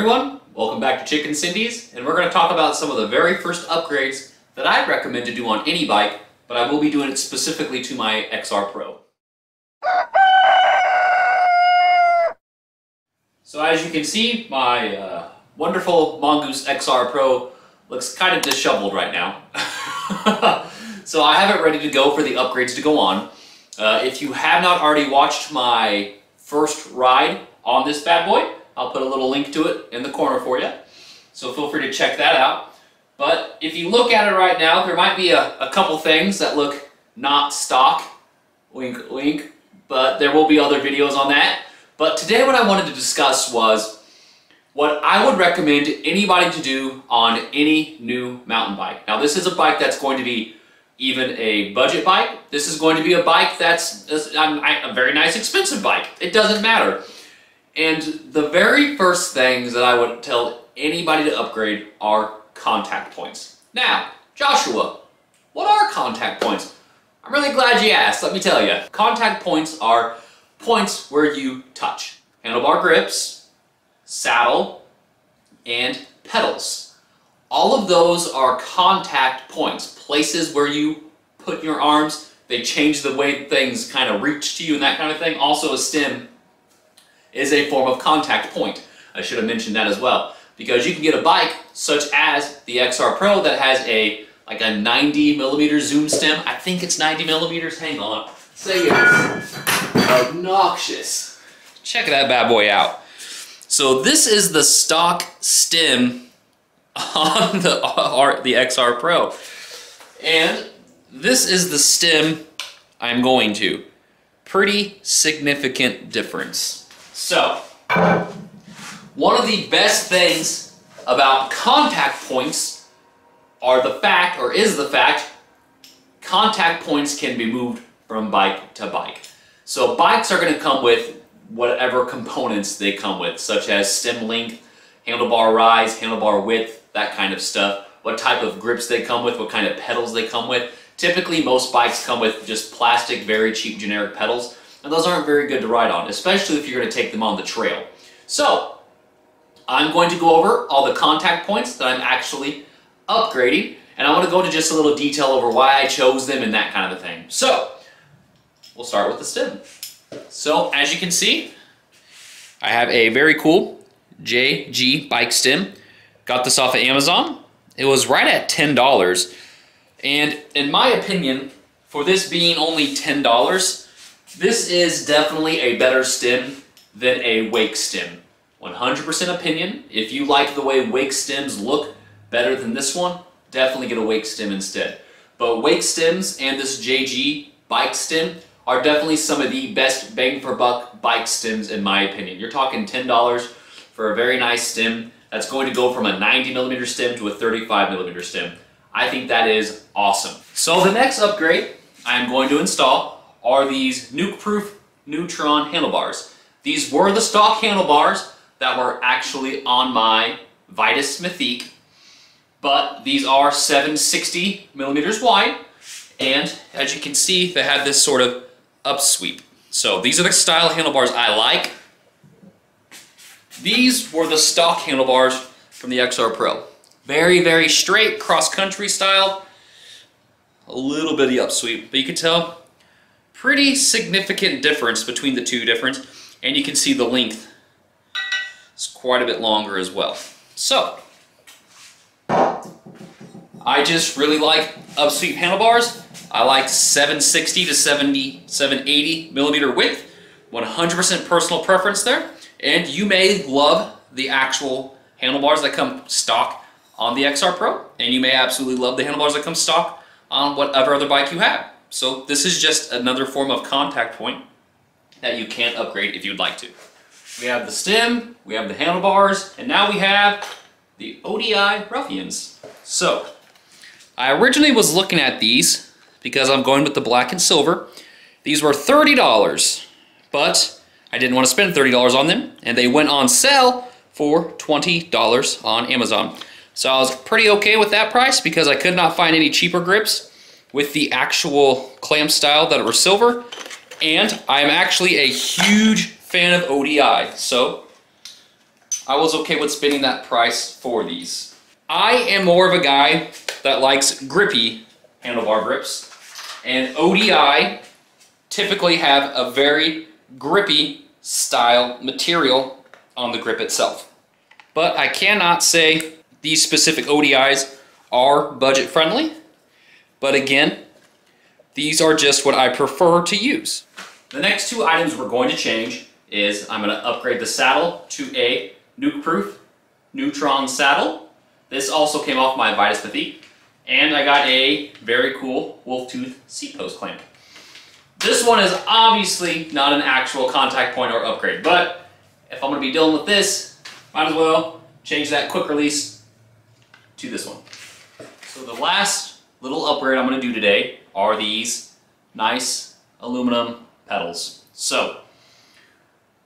everyone, welcome back to Chicken Sendies, and we're going to talk about some of the very first upgrades that I'd recommend to do on any bike, but I will be doing it specifically to my XR Pro. So as you can see, my uh, wonderful Mongoose XR Pro looks kind of disheveled right now. so I have it ready to go for the upgrades to go on. Uh, if you have not already watched my first ride on this bad boy, I'll put a little link to it in the corner for you. So feel free to check that out. But if you look at it right now, there might be a, a couple things that look not stock, wink wink, but there will be other videos on that. But today what I wanted to discuss was what I would recommend anybody to do on any new mountain bike. Now this is a bike that's going to be even a budget bike. This is going to be a bike that's a, a very nice expensive bike. It doesn't matter. And the very first things that I would tell anybody to upgrade are contact points. Now, Joshua, what are contact points? I'm really glad you asked, let me tell you. Contact points are points where you touch. Handlebar grips, saddle, and pedals. All of those are contact points, places where you put your arms, they change the way things kind of reach to you and that kind of thing. Also a stem is a form of contact point. I should have mentioned that as well. Because you can get a bike such as the XR Pro that has a like a 90 millimeter zoom stem. I think it's 90 millimeters. Hang on. Say it's obnoxious. Check that bad boy out. So this is the stock stem on the, the XR Pro. And this is the stem I'm going to. Pretty significant difference. So, one of the best things about contact points are the fact, or is the fact, contact points can be moved from bike to bike. So bikes are going to come with whatever components they come with, such as stem length, handlebar rise, handlebar width, that kind of stuff, what type of grips they come with, what kind of pedals they come with. Typically, most bikes come with just plastic, very cheap generic pedals and those aren't very good to ride on, especially if you're going to take them on the trail. So, I'm going to go over all the contact points that I'm actually upgrading, and I want to go into just a little detail over why I chose them and that kind of a thing. So, we'll start with the stem. So, as you can see, I have a very cool JG bike stem. Got this off of Amazon. It was right at $10. And in my opinion, for this being only $10, this is definitely a better stem than a wake stem. 100% opinion. If you like the way wake stems look better than this one, definitely get a wake stem instead. But wake stems and this JG bike stem are definitely some of the best bang for buck bike stems in my opinion. You're talking $10 for a very nice stem that's going to go from a 90 millimeter stem to a 35 millimeter stem. I think that is awesome. So the next upgrade I'm going to install are these Nukeproof Neutron handlebars. These were the stock handlebars that were actually on my Vitus Mythique, but these are 760 millimeters wide, and as you can see, they have this sort of upsweep. So these are the style handlebars I like. These were the stock handlebars from the XR Pro. Very, very straight, cross-country style. A little bit of upsweep, but you can tell pretty significant difference between the two different, and you can see the length is quite a bit longer as well. So, I just really like upsweep handlebars. I like 760 to 70, 780 millimeter width, 100% personal preference there, and you may love the actual handlebars that come stock on the XR Pro, and you may absolutely love the handlebars that come stock on whatever other bike you have. So this is just another form of contact point that you can upgrade if you'd like to. We have the stem, we have the handlebars, and now we have the ODI Ruffians. So, I originally was looking at these because I'm going with the black and silver. These were $30, but I didn't want to spend $30 on them, and they went on sale for $20 on Amazon. So I was pretty okay with that price because I could not find any cheaper grips with the actual clamp style that were silver. And I'm actually a huge fan of ODI. So I was okay with spending that price for these. I am more of a guy that likes grippy handlebar grips, and ODI typically have a very grippy style material on the grip itself. But I cannot say these specific ODIs are budget friendly. But again, these are just what I prefer to use. The next two items we're going to change is I'm going to upgrade the saddle to a Nukeproof Neutron saddle. This also came off my Vitus Mythique. And I got a very cool wolf tooth seat post clamp. This one is obviously not an actual contact point or upgrade, but if I'm going to be dealing with this, might as well change that quick release to this one. So the last little upgrade I'm going to do today are these nice aluminum pedals. So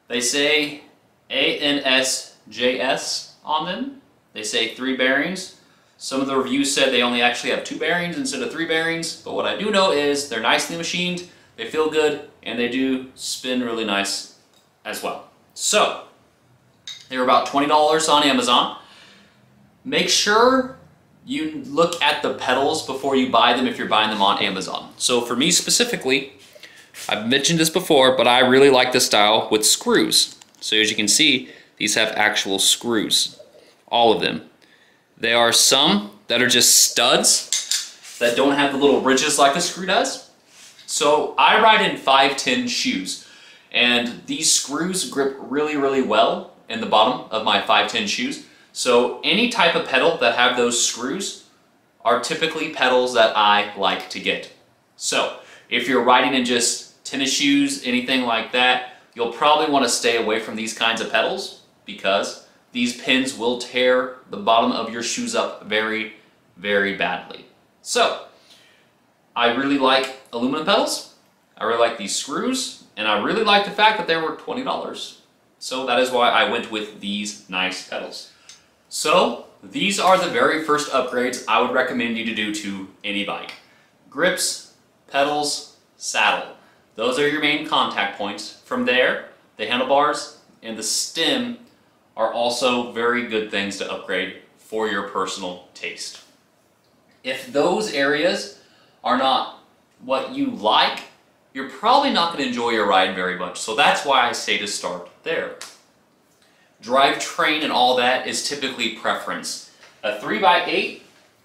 they say ANSJS on them. They say three bearings. Some of the reviews said they only actually have two bearings instead of three bearings, but what I do know is they're nicely machined, they feel good, and they do spin really nice as well. So, they were about $20 on Amazon. Make sure you look at the pedals before you buy them if you're buying them on Amazon. So for me specifically, I've mentioned this before, but I really like the style with screws. So as you can see, these have actual screws, all of them. There are some that are just studs that don't have the little ridges like a screw does. So I ride in 510 shoes and these screws grip really, really well in the bottom of my 510 shoes. So any type of pedal that have those screws are typically pedals that I like to get. So if you're riding in just tennis shoes, anything like that, you'll probably want to stay away from these kinds of pedals because these pins will tear the bottom of your shoes up very, very badly. So I really like aluminum pedals. I really like these screws and I really like the fact that they were $20. So that is why I went with these nice pedals. So these are the very first upgrades I would recommend you to do to any bike. Grips, pedals, saddle. Those are your main contact points. From there, the handlebars and the stem are also very good things to upgrade for your personal taste. If those areas are not what you like, you're probably not going to enjoy your ride very much. So that's why I say to start there. Drivetrain and all that is typically preference. A 3x8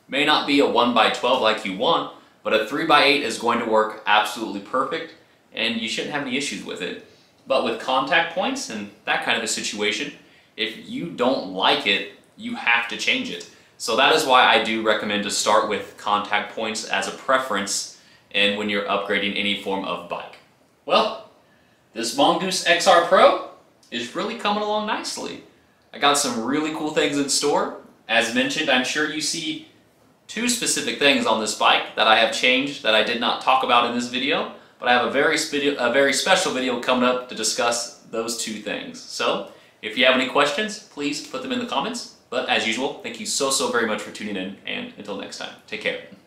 may not be a 1x12 like you want, but a 3x8 is going to work absolutely perfect and you shouldn't have any issues with it. But with contact points and that kind of a situation, if you don't like it, you have to change it. So that is why I do recommend to start with contact points as a preference and when you're upgrading any form of bike. Well, this Mongoose XR Pro is really coming along nicely. I got some really cool things in store. As mentioned, I'm sure you see two specific things on this bike that I have changed that I did not talk about in this video, but I have a very, a very special video coming up to discuss those two things. So, if you have any questions, please put them in the comments. But as usual, thank you so, so very much for tuning in, and until next time, take care.